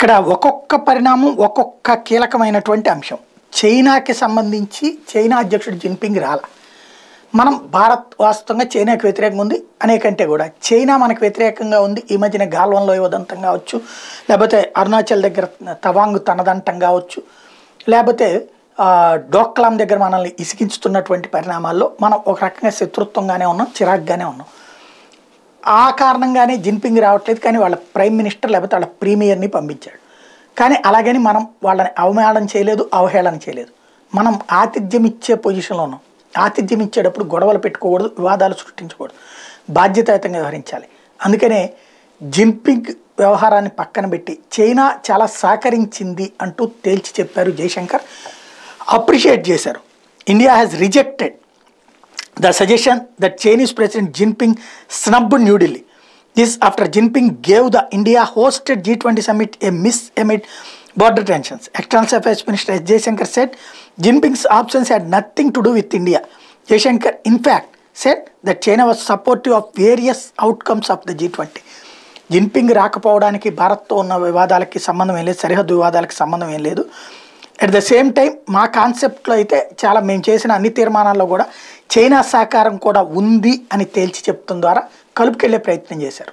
ఇక్కడ ఒక్కొక్క పరిణామం ఒక్కొక్క కీలకమైనటువంటి అంశం. చైనాకి సంబంధించి చైనా అధ్యక్షుడు జిన్పింగ్ రాల. మనం భారత్ వాస్తవంగా చైనాకి వ్యతిరేకంగా ఉంది అనేకంటే కూడా. చైనా మనకు వ్యతిరేకంగా ఉంది ఈ మధ్యన గాల్వన్లో యువదంతం కావచ్చు లేకపోతే అరుణాచల్ దగ్గర తవాంగ్ తనదంటం కావచ్చు లేకపోతే డోక్లాం దగ్గర మనల్ని ఇసికించుతున్నటువంటి పరిణామాల్లో మనం ఒక రకంగా శత్రుత్వంగానే ఉన్నాం చిరాగ్గానే ఉన్నాం. ఆ కారణంగానే జిన్పింగ్ రావట్లేదు కానీ వాళ్ళ ప్రైమ్ మినిస్టర్ లేకపోతే వాళ్ళ ప్రీమియర్ని పంపించాడు. కానీ అలాగని మనం వాళ్ళని అవమానం చేయలేదు అవహేళన చేయలేదు. మనం ఆతిథ్యం ఇచ్చే పొజిషన్లో ఉన్నాం. ఆతిథ్యం ఇచ్చేటప్పుడు గొడవలు పెట్టుకోకూడదు వివాదాలు సృష్టించకూడదు. బాధ్యతాయుతంగా వ్యవహరించాలి. అందుకనే జిన్పింగ్ వ్యవహారాన్ని పక్కన పెట్టి చైనా చాలా సహకరించింది అంటూ తేల్చి చెప్పారు జయశంకర్. అప్రిషియేట్ చేశారు. India has rejected the suggestion that Chinese president Jinping snub New Delhi this after Jinping gave the India hosted G twenty summit a miss amid border tensions externals affairs minister S Jaishankar said Jinping's absence had nothing to do with India Jaishankar in fact said that China was supportive of various outcomes of the G twenty Jinping రాకపోవడానికి భారత్తో ఉన్న వివాదాలకి సంబంధం ఏం లేదు సరిహద్దు వివాదాలకు సంబంధం ఏం లేదు. అట్ ద సేమ్ టైం మా కాన్సెప్ట్లో అయితే చాలా మేము చేసిన అన్ని తీర్మానాల్లో కూడా చైనా సహకారం కూడా ఉంది అని తేల్చి చెప్తున్న ద్వారా కలుపుకెళ్ళే ప్రయత్నం చేశారు.